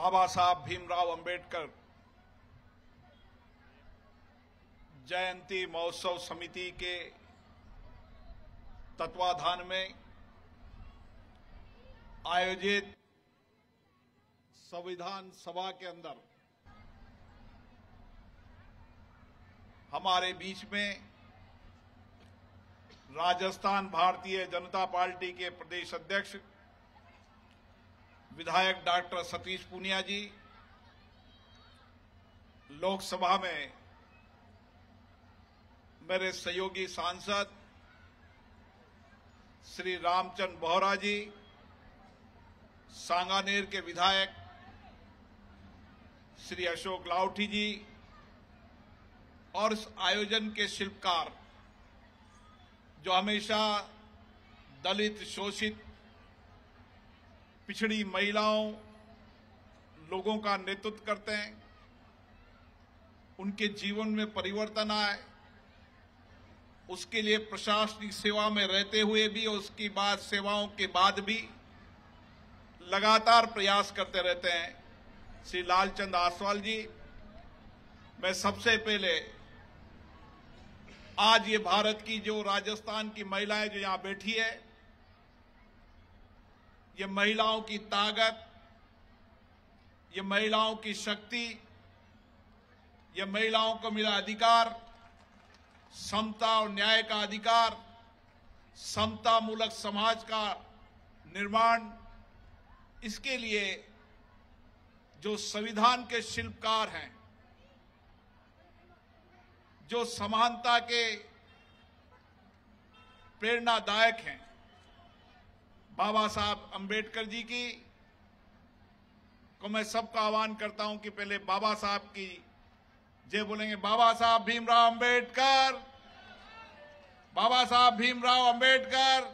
बाबा साहब भीमराव अंबेडकर जयंती महोत्सव समिति के तत्वाधान में आयोजित संविधान सभा के अंदर हमारे बीच में राजस्थान भारतीय जनता पार्टी के प्रदेश अध्यक्ष विधायक डॉक्टर सतीश पूनिया जी, लोकसभा में मेरे सहयोगी सांसद श्री रामचंद्र बोहरा जी, सांगानेर के विधायक श्री अशोक लाउठी जी और इस आयोजन के शिल्पकार जो हमेशा दलित, शोषित पिछड़ी महिलाओं, लोगों का नेतृत्व करते हैं। उनके जीवन में परिवर्तन आए। उसके लिए प्रशासनिक सेवा में रहते हुए भी और उसकी बाद सेवाओं के बाद भी लगातार प्रयास करते रहते हैं। श्री लालचंद आसवाल जी, मैं सबसे पहले आज ये भारत की जो राजस्थान की महिलाएँ जो यहाँ बैठी है ये महिलाओं की ताकत, ये महिलाओं की शक्ति, ये महिलाओं को मिला अधिकार, समता और न्याय का अधिकार समता मूलक समाज का निर्माण। इसके लिए जो संविधान के शिल्पकार हैं, जो समानता के प्रेरणादायक हैं बाबा साहब अंबेडकर जी की, को मैं सबका आह्वान करता हूँ कि पहले बाबा साहब की जय बोलेंगे। बाबा साहब भीमराव अंबेडकर। बाबा साहब भीमराव अंबेडकर।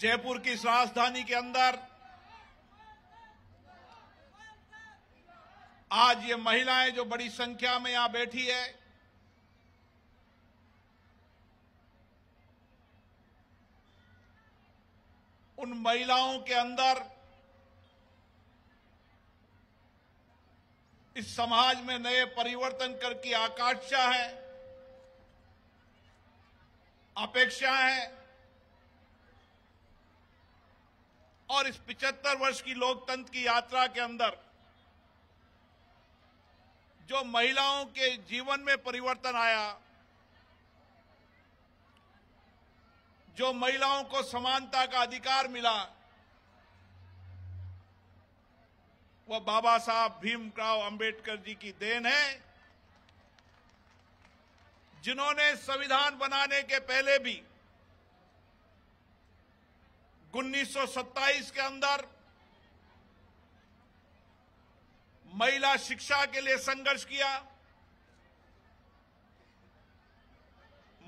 जयपुर की राजधानी के अंदर आज ये महिलाएँ जो बड़ी संख्या में यहाँ बैठी है उन महिलाओं के अंदर इस समाज में नए परिवर्तन कर की आकांक्षा है, अपेक्षा है, और इस पिचहत्तर वर्ष की लोकतंत्र की यात्रा के अंदर जो महिलाओं के जीवन में परिवर्तन आया जो महिलाओं को समानता का अधिकार मिला वह बाबा साहब भीमराव अंबेडकर जी की देन है, जिन्होंने संविधान बनाने के पहले भी 1927 के अंदर महिला शिक्षा के लिए संघर्ष किया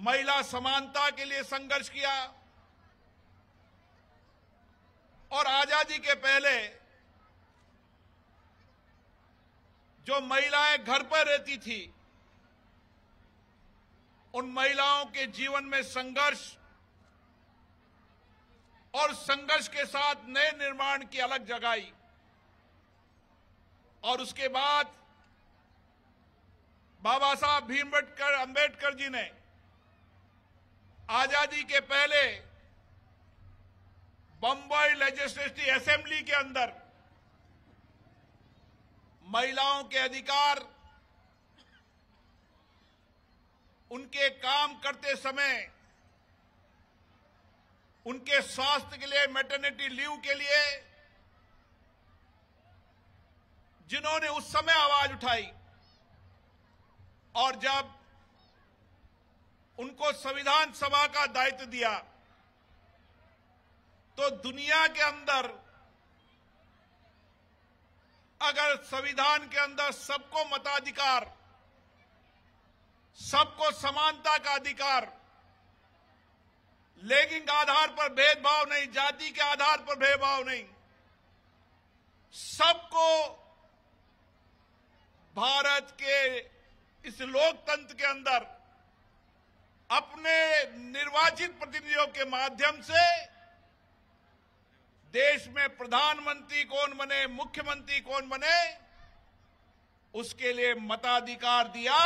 महिला समानता के लिए संघर्ष किया। और आज़ादी के पहले जो महिलाएँ घर पर रहती थी, उन महिलाओं के जीवन में संघर्ष और संघर्ष के साथ नए निर्माण की अलग जगाई। और उसके बाद बाबा साहब भीमबेटकर, अंबेडकर जी ने आज़ादी के पहले बम्बई लेजिस्लेटिव असेंबली के अंदर महिलाओं के अधिकार, उनके काम करते समय, उनके स्वास्थ्य के लिए मैटर्निटी लीव के लिए, जिन्होंने उस समय आवाज़ उठाई, और जब उनको संविधान सभा का दायित्व दिया। तो दुनिया के अंदर अगर संविधान के अंदर सबको मताधिकार, सबको समानता का अधिकार लैंगिक आधार पर भेदभाव नहीं, जाति के आधार पर भेदभाव नहीं, सबको भारत के इस लोकतंत्र के अंदर अपने निर्वाचित प्रतिनिधियों के माध्यम से देश में प्रधानमंत्री कौन बने, मुख्यमंत्री कौन बने, उसके लिए मताधिकार दिया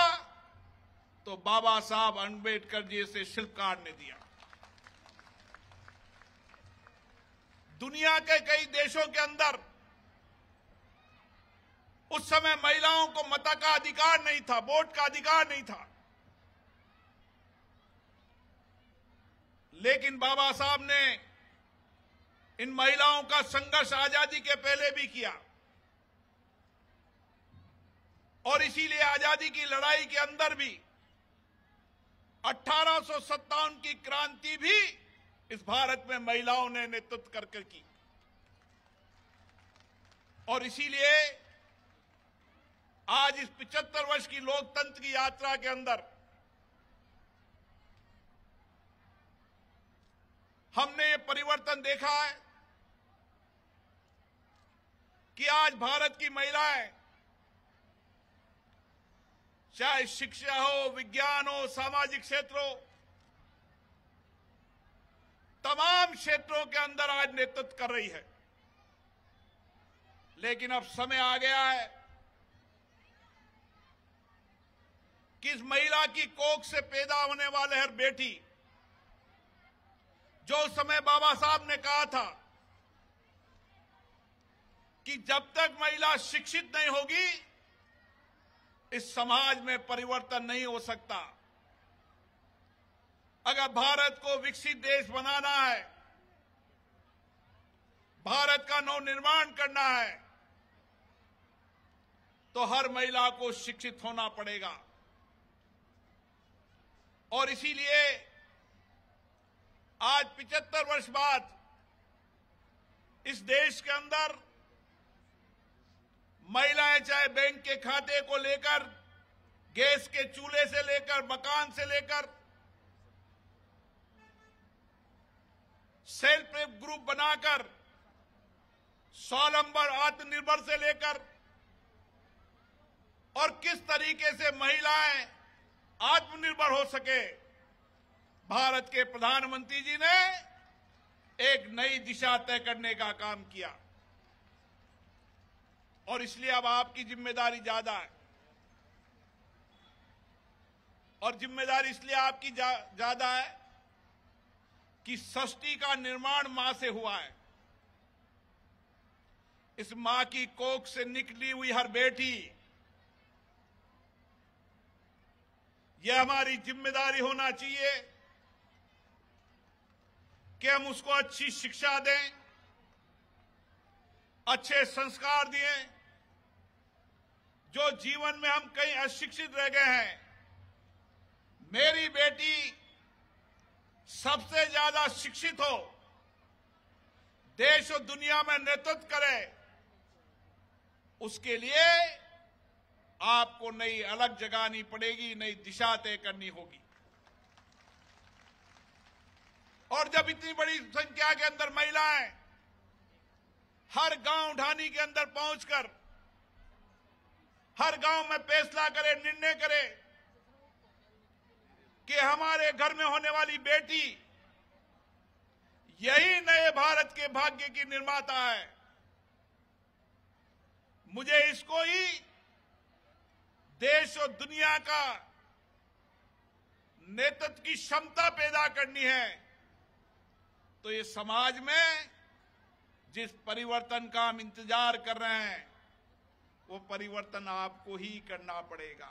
तो बाबा साहब अंबेडकर जी से शिल्पकार ने दिया। दुनिया के कई देशों के अंदर उस समय महिलाओं को मता का अधिकार नहीं था, वोट का अधिकार नहीं था। लेकिन बाबा साहब ने इन महिलाओं का संघर्ष आज़ादी के पहले भी किया। और इसीलिए आज़ादी की लड़ाई के अंदर भी अठारह सौ सत्तावन की क्रांति भी इस भारत में महिलाओं ने नेतृत्व करके की। और इसीलिए आज इस पिचहत्तर वर्ष की लोकतंत्र की यात्रा के अंदर हमने ये परिवर्तन देखा है कि आज भारत की महिलाएँ, चाहे शिक्षा हो, विज्ञान हो, सामाजिक क्षेत्र हो, तमाम क्षेत्रों के अंदर आज नेतृत्व कर रही है। लेकिन अब समय आ गया है कि इस महिला की कोख से पैदा होने वाले हर बेटी जो उस समय बाबा साहब ने कहा था कि जब तक महिला शिक्षित नहीं होगी, इस समाज में परिवर्तन नहीं हो सकता। अगर भारत को विकसित देश बनाना है, भारत का नवनिर्माण करना है तो हर महिला को शिक्षित होना पड़ेगा। और इसीलिए आज पिचहत्तर वर्ष बाद इस देश के अंदर महिलाएँ चाहे बैंक के खाते को लेकर, गैस के चूल्हे से लेकर, मकान से लेकर, सेल्फ हेल्प ग्रुप बनाकर स्वावलंबन आत्मनिर्भर से लेकर, और किस तरीके से महिलाएँ आत्मनिर्भर हो सके भारत के प्रधानमंत्री जी ने एक नई दिशा तय करने का काम किया। और इसलिए अब आपकी ज़िम्मेदारी ज़्यादा है। और ज़िम्मेदारी इसलिए आपकी ज़्यादा है कि षष्टी का निर्माण माँ से हुआ है। इस माँ की कोख से निकली हुई हर बेटी, यह हमारी ज़िम्मेदारी होना चाहिए। कि हम उसको अच्छी शिक्षा दें, अच्छे संस्कार दिए, जो जीवन में हम कहीं अशिक्षित रह गए हैं। मेरी बेटी सबसे ज़्यादा शिक्षित हो, देश और दुनिया में नेतृत्व करे, उसके लिए आपको नई अलग जगानी पड़ेगी, नई दिशा तय करनी होगी। और जब इतनी बड़ी संख्या के अंदर महिलाएँ हर गाँव ढानी के अंदर पहुंचकर, हर गाँव में फैसला करे, निर्णय करे कि हमारे घर में होने वाली बेटी यही नए भारत के भाग्य की निर्माता है। मुझे इसको ही देश और दुनिया का नेतृत्व की क्षमता पैदा करनी है। तो ये समाज में जिस परिवर्तन का हम इंतज़ार कर रहे हैं, वो परिवर्तन आपको ही करना पड़ेगा।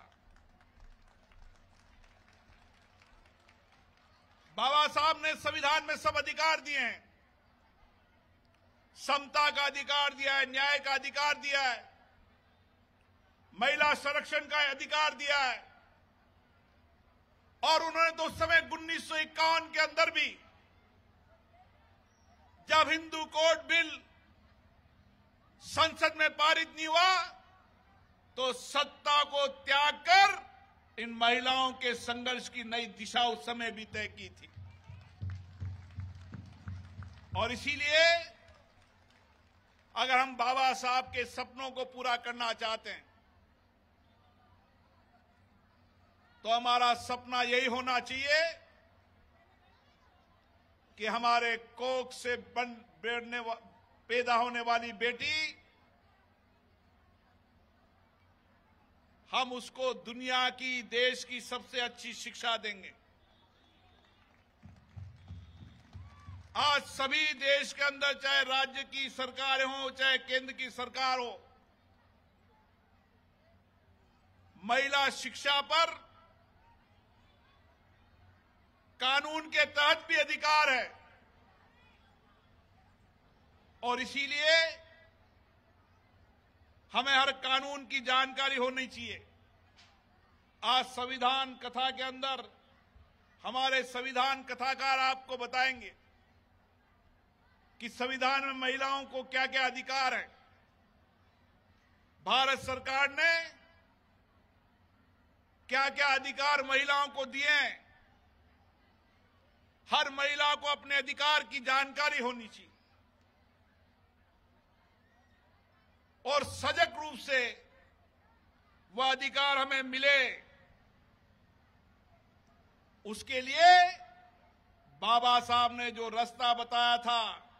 बाबा साहब ने संविधान में सब अधिकार दिए हैं। समता का अधिकार दिया है, न्याय का अधिकार दिया है। महिला संरक्षण का अधिकार दिया है। और उन्होंने तो समय उन्नीस सौ इक्यावन के अंदर भी जब हिंदू कोड बिल संसद में पारित नहीं हुआ तो सत्ता को त्याग कर इन महिलाओं के संघर्ष की नई दिशा उस समय भी तय की थी। और इसीलिए अगर हम बाबा साहब के सपनों को पूरा करना चाहते हैं तो हमारा सपना यही होना चाहिए कि हमारे कोक से बन बैठने पैदा होने वाली बेटी, हम उसको दुनिया की, देश की सबसे अच्छी शिक्षा देंगे। आज सभी देश के अंदर, चाहे राज्य की सरकार हो, चाहे केंद्र की सरकार हो, महिला शिक्षा पर कानून के तहत भी अधिकार है। और इसीलिए हमें हर कानून की जानकारी होनी चाहिए। आज संविधान कथा के अंदर हमारे संविधान कथाकार आपको बताएँगे कि संविधान में महिलाओं को क्या क्या अधिकार है। भारत सरकार ने क्या क्या अधिकार महिलाओं को दिए हैं? हर महिला को अपने अधिकार की जानकारी होनी चाहिए। और सजग रूप से वह अधिकार हमें मिले, उसके लिए बाबा साहब ने जो रास्ता बताया था,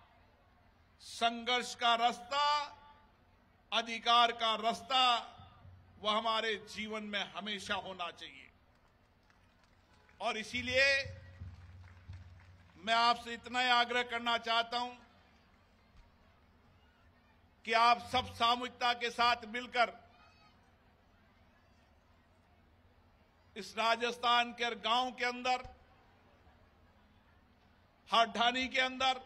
संघर्ष का रास्ता, अधिकार का रास्ता, वह हमारे जीवन में हमेशा होना चाहिए। और इसीलिए मैं आपसे इतना ही आग्रह करना चाहता हूँ कि आप सब सामूहिकता के साथ मिलकर इस राजस्थान के गाँव के अंदर, हर ढानी के अंदर,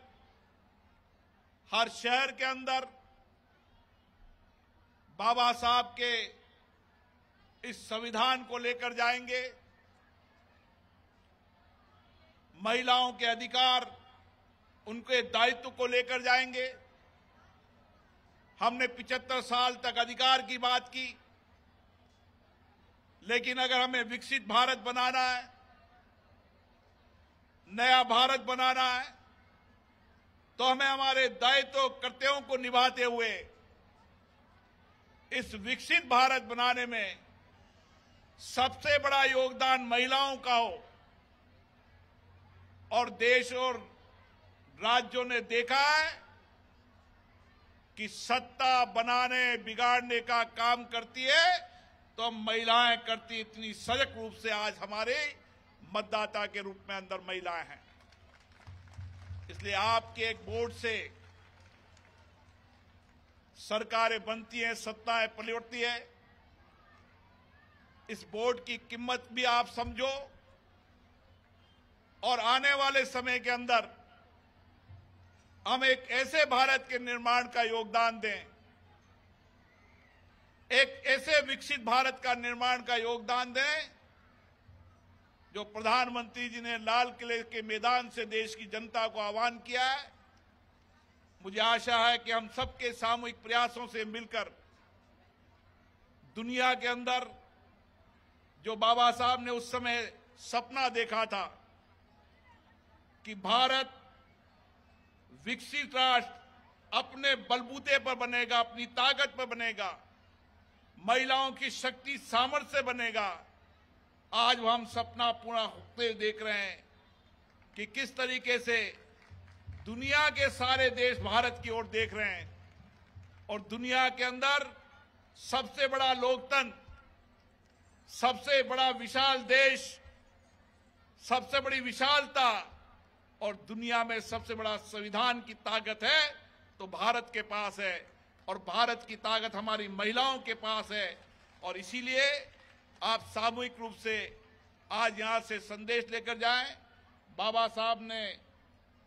हर शहर के अंदर, बाबा साहब के इस संविधान को लेकर जाएँगे। महिलाओं के अधिकार, उनके दायित्व को लेकर जाएँगे। हमने 75 साल तक अधिकार की बात की, लेकिन अगर हमें विकसित भारत बनाना है, नया भारत बनाना है तो हमें हमारे दायित्व, कर्तव्यों को निभाते हुए इस विकसित भारत बनाने में सबसे बड़ा योगदान महिलाओं का हो। और देश और राज्यों ने देखा है कि सत्ता बनाने, बिगाड़ने का काम करती है तो महिलाएँ करती इतनी सजग रूप से आज हमारे मतदाता के रूप में अंदर महिलाएँ हैं। इसलिए आपके एक बोर्ड से सरकारें बनती हैं, सत्ताएँ पलटती है। इस बोर्ड की कीमत भी आप समझो और आने वाले समय के अंदर हम एक ऐसे भारत के निर्माण का योगदान दें, एक ऐसे विकसित भारत का निर्माण का योगदान दें, जो प्रधानमंत्री जी ने लाल किले के मैदान से देश की जनता को आह्वान किया है। मुझे आशा है कि हम सबके सामूहिक प्रयासों से मिलकर दुनिया के अंदर जो बाबा साहब ने उस समय सपना देखा था कि भारत विकसित राष्ट्र अपने बलबूते पर बनेगा, अपनी ताकत पर बनेगा, महिलाओं की शक्ति सामर्थ्य से बनेगा। आज हम सपना पूरा होते देख रहे हैं कि किस तरीके से दुनिया के सारे देश भारत की ओर देख रहे हैं और दुनिया के अंदर सबसे बड़ा लोकतंत्र, सबसे बड़ा विशाल देश, सबसे बड़ी विशालता और दुनिया में सबसे बड़ा संविधान की ताकत है तो भारत के पास है। और भारत की ताकत हमारी महिलाओं के पास है। और इसीलिए आप सामूहिक रूप से आज यहाँ से संदेश लेकर जाएँ। बाबा साहब ने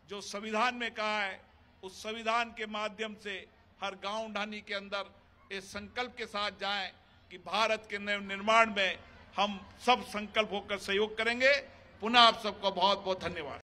जो संविधान में कहा है, उस संविधान के माध्यम से हर गाँव ढानी के अंदर इस संकल्प के साथ जाएँ कि भारत के निर्माण में हम सब संकल्प होकर सहयोग करेंगे। पुनः आप सबको बहुत बहुत धन्यवाद।